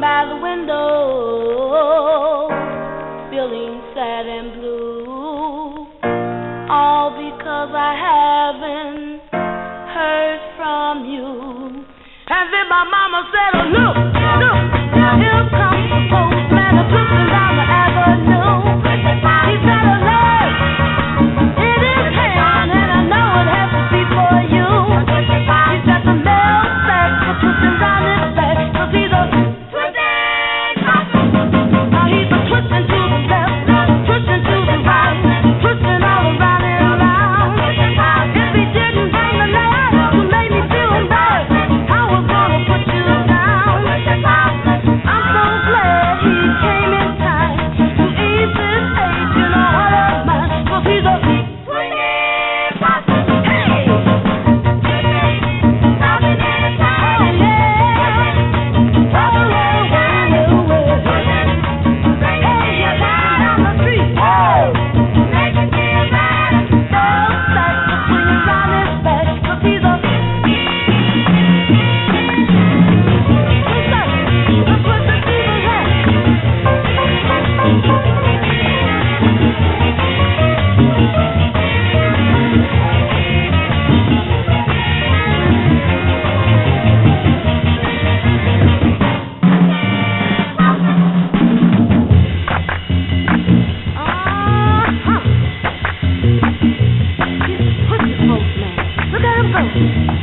by the window, feeling sad and blue. All because I haven't heard from you. And then my mama said, oh, look, Thank you.